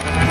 Bye.